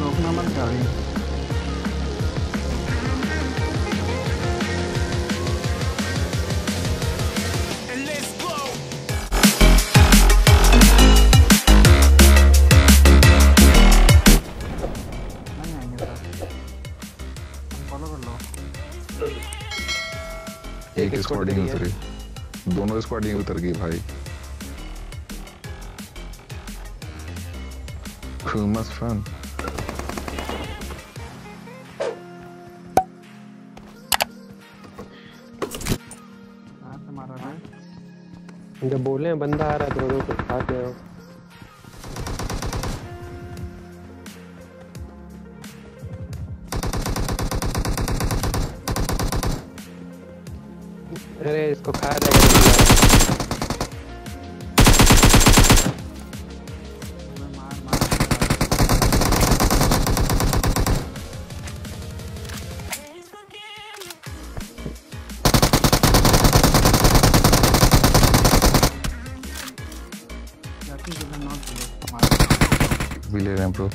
रोकना मत गाड़ी एक स्क्वाडिंग उतरी दोनों स्क्वाडिंग उतर गई भाई Who must? जब बोले हैं, बंदा आ रहा है तो रोको खा के हो अरे, इसको खा जाएगा exemplo.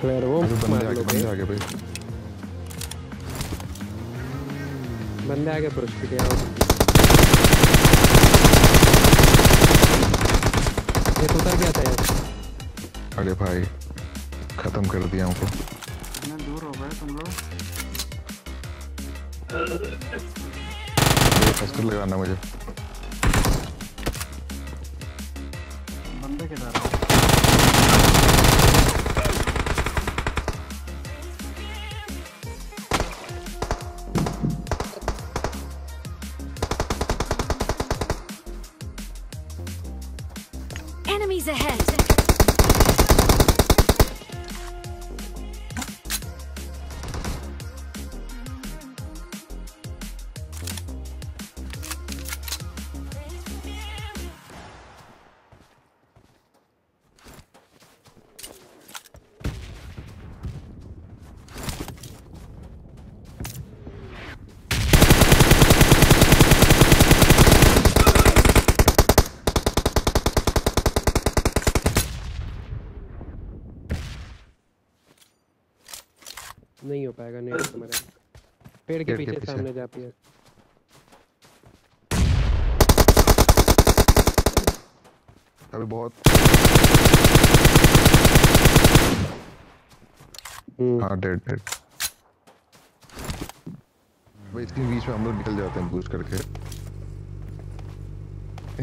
Claro, vamos a बंदे आगे पुश के आओ। एक उतर गया था यार? अरे भाई खत्म कर दिया हमको। इतने दूर हो गए तुम लोग। ये फंसकर लगाना मुझे। बंदे किधर है। Enemies ahead! नहीं हो पाएगा नहीं तुम्हारे पेड़ के पेड़ के पीछे पीछे। सामने जा पिया अभी बहुत। हम्म। हाँ डेड डेड। भाई इसके बीच में हम लोग निकल जाते हैं बूस्ट करके।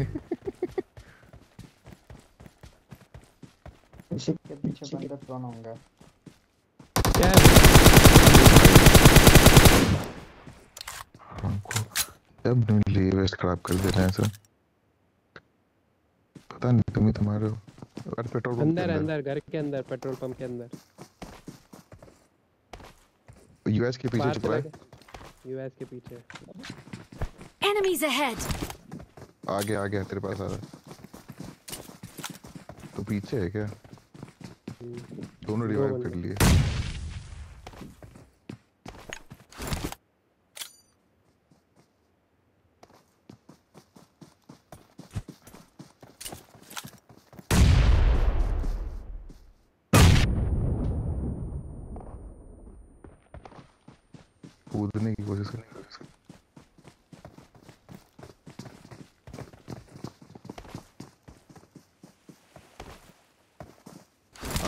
इसी के पीछे बंदे कौन होंगे क्या है हमको जब नहीं वेस्ट खराब कर दे रहे हैं सर। पता नहीं तुम ही तुम्हारे हो। अरे पेट्रोल पंप अंदर अंदर। घर के अंदर पेट्रोल पंप के अंदर। यूएस के पीछे छुपा है? यूएस के पीछे। Enemies ahead! आगे आ गया तेरे पास आ रहा है। तो पीछे है क्या? हम्म, दोनों रिवाइव कर लिए। कूदने की कोशिश कर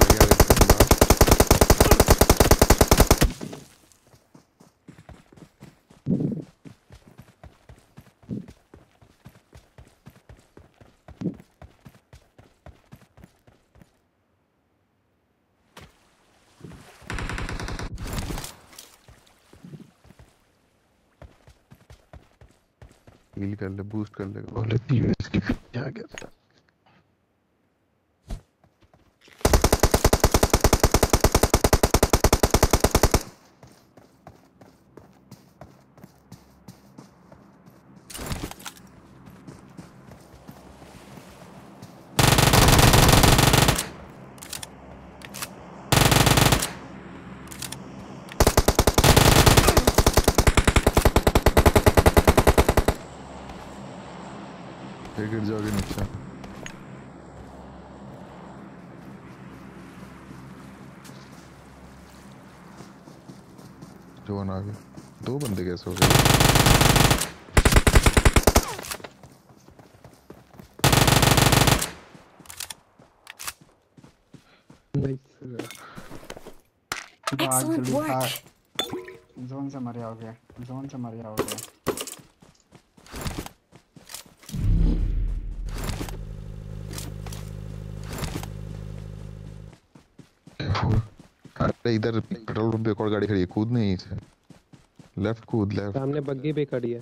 आगे आगे बाहर। हील कर ले बूस्ट कर ले बोले यूएस की पीछे आ गया था गिर जाओगे नीचे जोन आ गया दो बंदे कैसे हो गए। Excellent work. जोन से मरे हो गया जोन से मरे हो गया अरे इधर पेट्रोल पंप पे एक और गाड़ी खड़ी है कूद नहीं से लेफ़्ट कूद लेफ़्ट सामने बग्गी भी खड़ी है।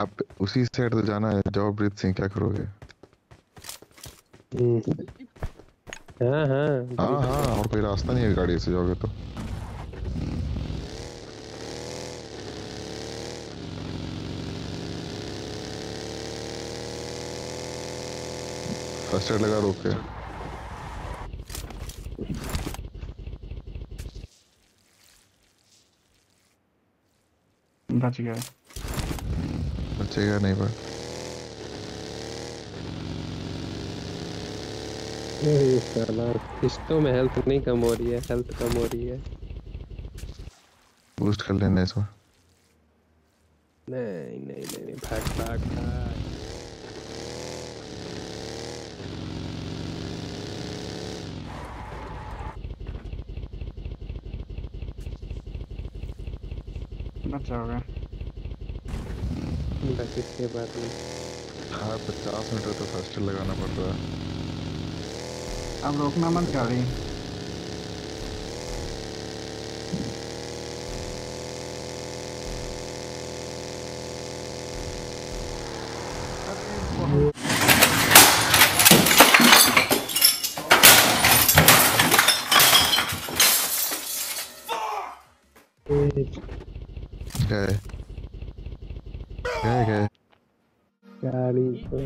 अब उसी साइड तो जाना है। जाओ ब्रिज सिंह क्या करोगे? हम्म। हाँ हाँ। हाँ हाँ और कोई रास्ता नहीं है गाड़ी से जाओगे तो। फ़र्स्ट एड लगा रोक के। बच गया। बचेगा नहीं पर। किस्तों में हेल्थ नहीं कम हो रही है हेल्थ कम हो रही है। बूस्ट कर लेना इसमें। नहीं नहीं नहीं नहीं भाग भाग भाग। बच जाओगे बस इसके बाद में। हाँ पचास मीटर तो फ़र्स्ट लगाना पड़ रहा है। अब रोकना मत गाड़ी। गए गए गाड़ी तो